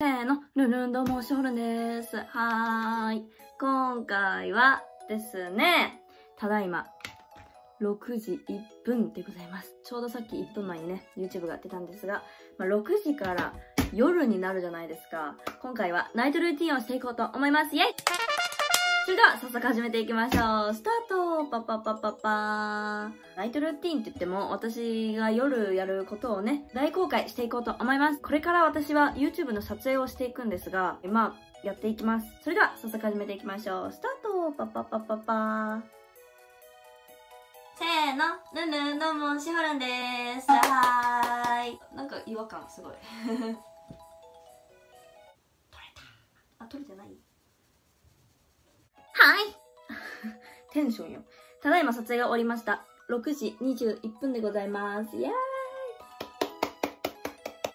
せーの、ルルンどうも、ショールです。はーい。今回はですね、ただいま、6時1分でございます。ちょうどさっき1分前にね、YouTube がやってたんですが、まあ、6時から夜になるじゃないですか。今回はナイトルーティンをしていこうと思います。イェイそれでは早速始めていきましょう。スタートパッパッパッパッパー。ナイトルーティンって言っても私が夜やることをね、大公開していこうと思います。これから私は YouTube の撮影をしていくんですが、まあ、やっていきます。それでは早速始めていきましょう。スタートパッパッパッパッパー。せーの、ルンルンどうも、しほるんです。はーい。なんか違和感すごい。取れた。あ、取れてない？はい テンションよ。ただいま撮影が終わりました。6時21分でございます。イェーイ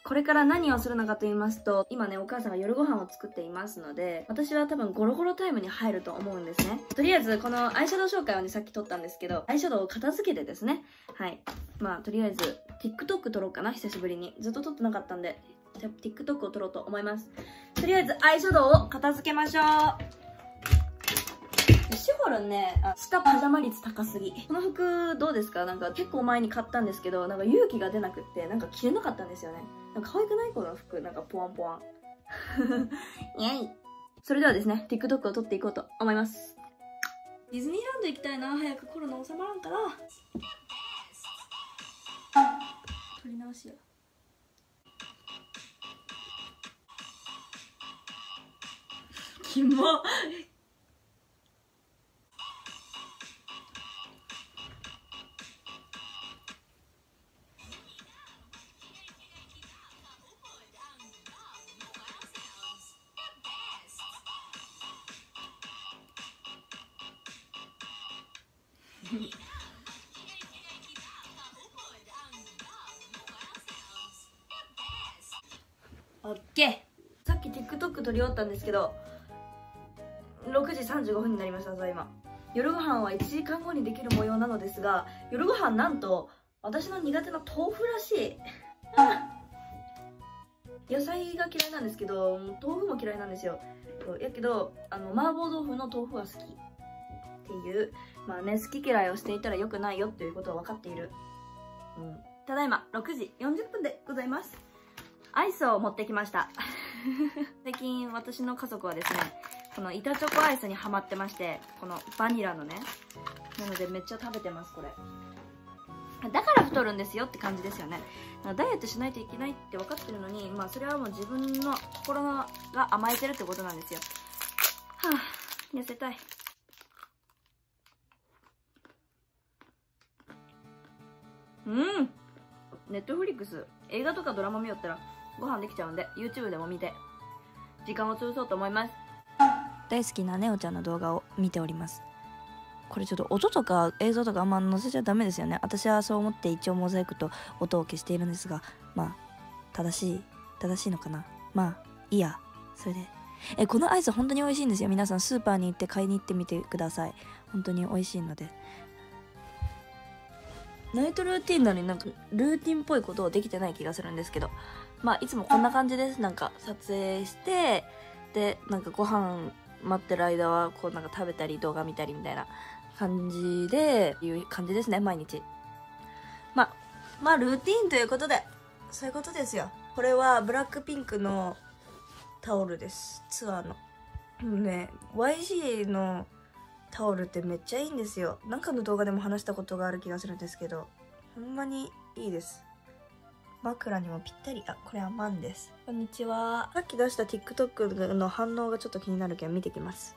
これから何をするのかと言いますと、今ね、お母さんが夜ご飯を作っていますので、私は多分ゴロゴロタイムに入ると思うんですね。とりあえず、このアイシャドウ紹介をね、さっき撮ったんですけど、アイシャドウを片付けてですね、はい。まあ、とりあえず、TikTok 撮ろうかな、久しぶりに。ずっと撮ってなかったんで、TikTok を撮ろうと思います。とりあえず、アイシャドウを片付けましょうシホルンね、あ下パジャマ率高すぎ。この服どうですか？なんか結構前に買ったんですけど、なんか勇気が出なくって、なんか着れなかったんですよね。なんか可愛くない？この服。なんかポワンポワン。イェイ。それではですね、TikTok を撮っていこうと思います。ディズニーランド行きたいな。早くコロナ収まらんかな。撮り直しよ。キモオッケーさっき TikTok 撮り終わったんですけど6時35分になりましたただいま夜ご飯は1時間後にできる模様なのですが夜ご飯なんと私の苦手な豆腐らしい。野菜が嫌いなんですけど豆腐も嫌いなんですよ。やけどあの麻婆豆腐の豆腐は好き。っていうまあね好き嫌いをしていたら良くないよっていうことは分かっている、うん、ただいま6時40分でございます。アイスを持ってきました。最近私の家族はですねこの板チョコアイスにハマってましてこのバニラのねなのでめっちゃ食べてますこれ。だから太るんですよって感じですよね。ダイエットしないといけないって分かってるのにまあそれはもう自分の心が甘えてるってことなんですよ。はあ痩せたい。うん。ネットフリックス映画とかドラマ見よったらご飯できちゃうんで YouTube でも見て時間を潰そうと思います。大好きなネオちゃんの動画を見ております。これちょっと音とか映像とかあんま載せちゃダメですよね。私はそう思って一応モザイクと音を消しているんですがまあ正しい正しいのかな。まあいいや。それで。えこのアイス本当に美味しいんですよ。皆さんスーパーに行って買いに行ってみてください。本当に美味しいので。ナイトルーティンなのになんかルーティンっぽいことをできてない気がするんですけど。まあいつもこんな感じです。なんか撮影してでなんかご飯待ってる間はこうなんか食べたり動画見たりみたいな感じでいう感じですね毎日。まあまあルーティンということでそういうことですよ。これはブラックピンクのタオルです。ツアーの。ね YG のタオルってめっちゃいいんですよ。なんかの動画でも話したことがある気がするんですけどほんまにいいです。枕にもぴったり。あこれはマンです。こんにちは。さっき出した TikTok の反応がちょっと気になるけど見てきます。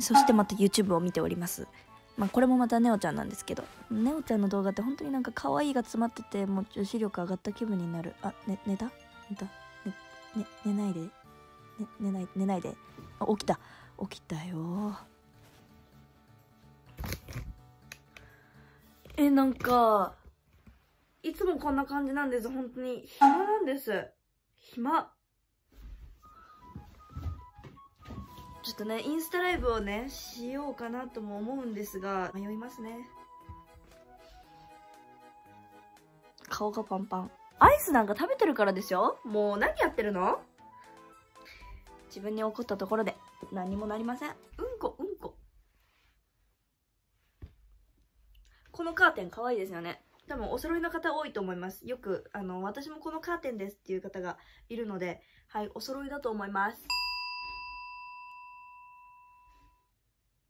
そしてまた YouTube を見ております。まあこれもまたネオちゃんなんですけどネオちゃんの動画って本当になんか可愛いが詰まっててもう女子力上がった気分になる。あ、ね、寝た？寝た、ねね、寝ないで、ね、寝ない寝ないで？あ起きた。起きたよえなんかいつもこんな感じなんです。本当に。暇なんです。暇。ちょっとねインスタライブをねしようかなとも思うんですが迷いますね。顔がパンパン。アイスなんか食べてるからでしょもう何やってるの？自分に起こったところで何もなりません。うんこ、うんこ。このカーテン可愛いですよね。多分お揃いの方多いと思います。よく、あの、私もこのカーテンですっていう方がいるので、はい、お揃いだと思います。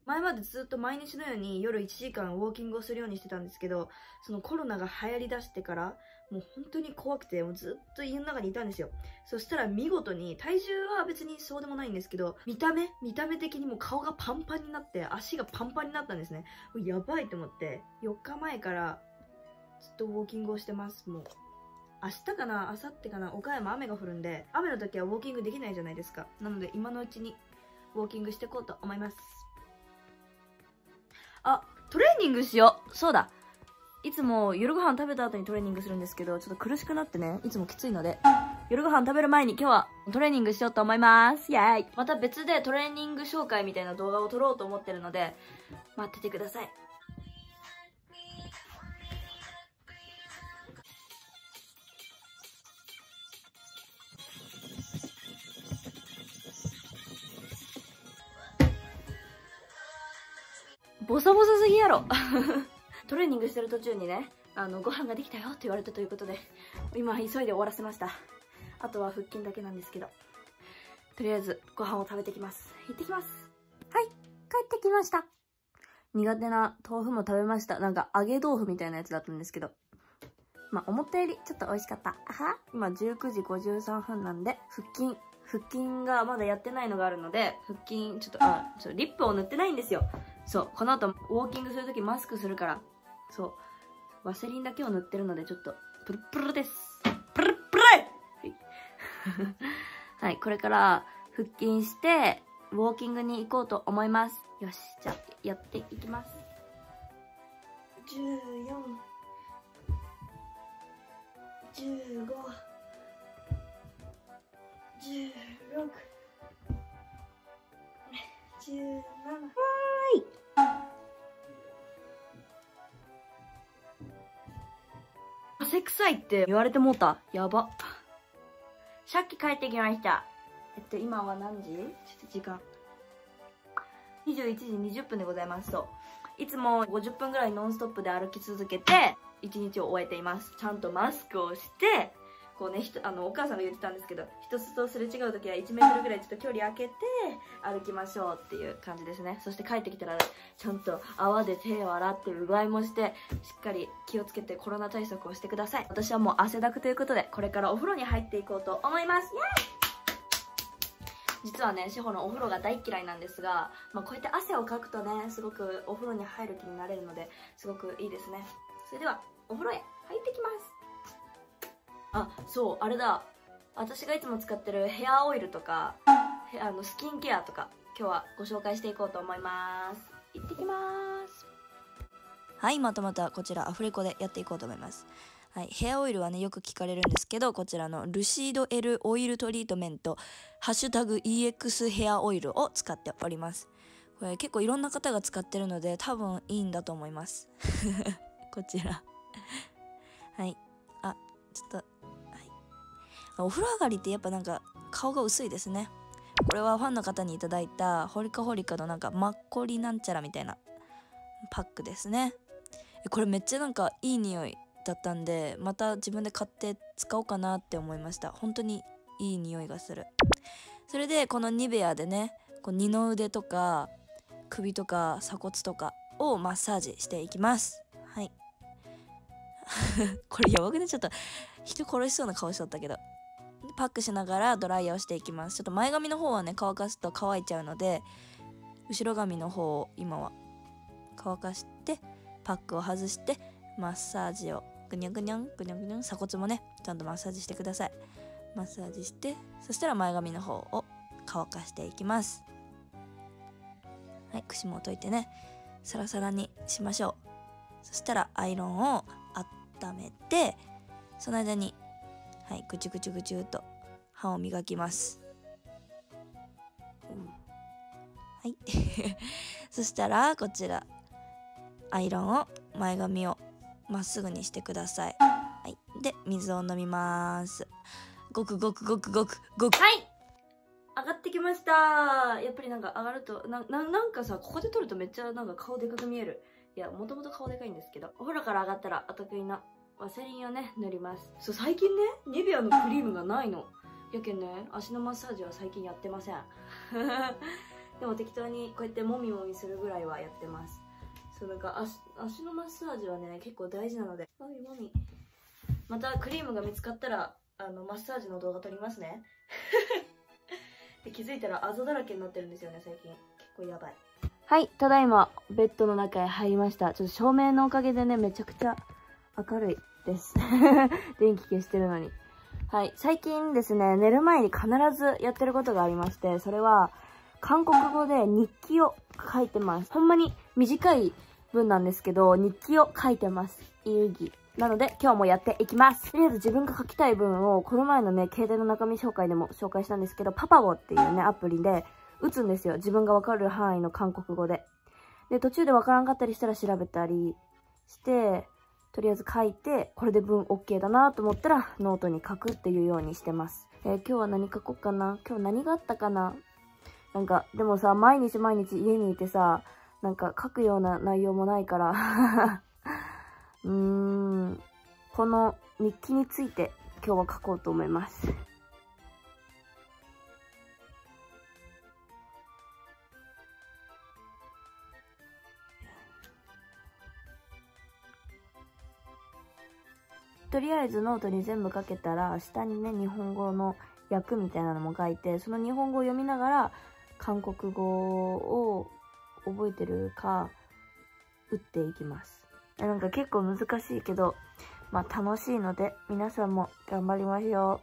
前までずっと毎日のように夜1時間ウォーキングをするようにしてたんですけど、そのコロナが流行り出してから、もう本当に怖くて、もうずっと家の中にいたんですよ。そしたら見事に、体重は別にそうでもないんですけど、見た目見た目的にもう顔がパンパンになって、足がパンパンになったんですね。もうやばいと思って、4日前からずっとウォーキングをしてます、もう。明日かな明後日かな岡山雨が降るんで、雨の時はウォーキングできないじゃないですか。なので今のうちにウォーキングしていこうと思います。あ、トレーニングしようそうだいつも夜ご飯食べた後にトレーニングするんですけど、ちょっと苦しくなってね、いつもきついので、夜ご飯食べる前に今日はトレーニングしようと思います。イェイまた別でトレーニング紹介みたいな動画を撮ろうと思ってるので、待っててください。ボサボサすぎやろトレーニングしてる途中にね、あの、ご飯ができたよって言われたということで、今急いで終わらせました。あとは腹筋だけなんですけど。とりあえず、ご飯を食べてきます。行ってきます。はい、帰ってきました。苦手な豆腐も食べました。なんか揚げ豆腐みたいなやつだったんですけど。まあ、思ったよりちょっと美味しかった。あは今19時53分なんで、腹筋、腹筋がまだやってないのがあるので、腹筋、ちょっと、あ、ちょっとリップを塗ってないんですよ。そう、この後、ウォーキングするときマスクするから、そう、ワセリンだけを塗ってるので、ちょっと、プルプルです。プルプルはい。はい、これから、腹筋して、ウォーキングに行こうと思います。よし、じゃあ、やっていきます。14、15、16、汗臭いって言われてもうた。やば。さっき帰ってきました。えっと、今は何時？ちょっと時間。21時20分でございますと。いつも50分ぐらいノンストップで歩き続けて、1日を終えています。ちゃんとマスクをして、こうね、あの、お母さんが言ってたんですけど、人とすれ違う時は1メートルぐらいちょっと距離空けて歩きましょうっていう感じですね。そして帰ってきたら、ちゃんと泡で手を洗ってうがいもして、しっかり気をつけてコロナ対策をしてください。私はもう汗だくということで、これからお風呂に入っていこうと思います。イエーイ実はね、志保のお風呂が大嫌いなんですが、まあ、こうやって汗をかくとね、すごくお風呂に入る気になれるので、すごくいいですね。それでは、お風呂へ入ってきます。あ、そう、あれだ。私がいつも使ってるヘアオイルとか、あのスキンケアとか、今日はご紹介していこうと思います。行ってきます。はい、またまたこちらアフレコでやっていこうと思います。はい、ヘアオイルはね、よく聞かれるんですけど、こちらのルシード L オイルトリートメント、ハッシュタグ EX ヘアオイルを使っております。これ結構いろんな方が使ってるので、多分いいんだと思います。こちら。はい。あ、ちょっと、お風呂上がりってやっぱなんか顔が薄いですね。これはファンの方にいただいたホリカホリカのなんかマッコリなんちゃらみたいなパックですね。これめっちゃなんかいい匂いだったんでまた自分で買って使おうかなって思いました。本当にいい匂いがする。それでこのニベアでねこう二の腕とか首とか鎖骨とかをマッサージしていきます。はい。これやばくね？ちょっと人殺しそうな顔しとったけど。パックしながらドライヤーをしていきます。ちょっと前髪の方はね乾かすと乾いちゃうので後ろ髪の方を今は乾かしてパックを外してマッサージをぐにゃぐにゃんぐにゃぐにゃん鎖骨もねちゃんとマッサージしてください。マッサージしてそしたら前髪の方を乾かしていきます。はい串も解いてねサラサラにしましょう。そしたらアイロンを温めてその間にはいぐちゅぐちゅぐちゅと歯を磨きます。はい。そしたらこちらアイロンを前髪をまっすぐにしてください。はい、で水を飲みます。ごくごくごくごくごく。はい。上がってきました。やっぱりなんか上がるとなななんかさここで撮るとめっちゃなんか顔でかく見える。いやもともと顔でかいんですけどお風呂から上がったらお得意なワセリンをね塗ります。そう最近ねニベアのクリームがないのやけんね足のマッサージは最近やってません。でも適当にこうやってもみもみするぐらいはやってます。そうなんか足足のマッサージはね結構大事なので。もみもみ。またクリームが見つかったらあのマッサージの動画撮りますね。で気づいたらあざだらけになってるんですよね最近。結構やばい。はいただいまベッドの中へ入りました。ちょっと照明のおかげでねめちゃくちゃ明るいです。電気消してるのに。はい最近ですね寝る前に必ずやってることがありましてそれは韓国語で日記を書いてますほんまに短い文なんですけど日記を書いてます遊戯なので今日もやっていきます。とりあえず自分が書きたい文をこの前のね、携帯の中身紹介でも紹介したんですけど、パパゴっていうね、アプリで打つんですよ。自分がわかる範囲の韓国語で。で、途中でわからんかったりしたら調べたりして、とりあえず書いて、これで文 OK だなと思ったらノートに書くっていうようにしてます。えー、今日は何書こうかな？今日何があったかな？なんか、でもさ、毎日毎日家にいてさ、なんか書くような内容もないから うーん、この日記について今日は書こうと思います。とりあえずノートに全部書けたら、下にね、日本語の訳みたいなのも書いて、その日本語を読みながら、韓国語を覚えてるか、打っていきます。なんか結構難しいけど、まあ楽しいので、皆さんも頑張りましょ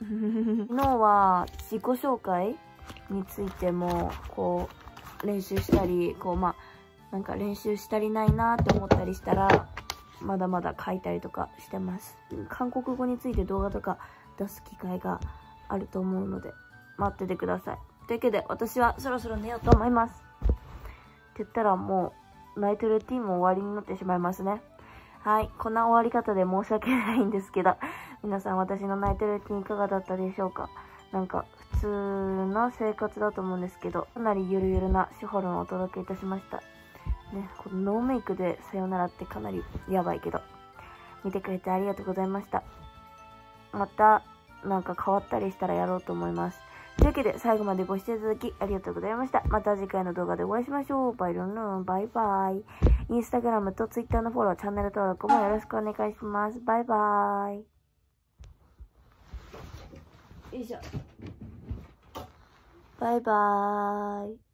う。昨日は自己紹介についても、こう、練習したり、こう、まあ、なんか練習したりないなって思ったりしたら、まだまだ書いたりとかしてます。韓国語について動画とか出す機会があると思うので、待っててください。というわけで、私はそろそろ寝ようと思います。って言ったらもう、ナイトルーティンも終わりになってしまいますね。はい。こんな終わり方で申し訳ないんですけど、皆さん私のナイトルーティンいかがだったでしょうか？なんか、普通な生活だと思うんですけど、かなりゆるゆるなシホルンをお届けいたしました。ね、このノーメイクでさよならってかなりやばいけど、見てくれてありがとうございました。また、なんか変わったりしたらやろうと思います。というわけで、最後までご視聴いただきありがとうございました。また次回の動画でお会いしましょう。バイロンロン、バイバイ。インスタグラムとツイッターのフォロー、チャンネル登録もよろしくお願いします。バイバイ。よいしょ。バイバーイ。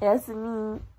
おやすみ。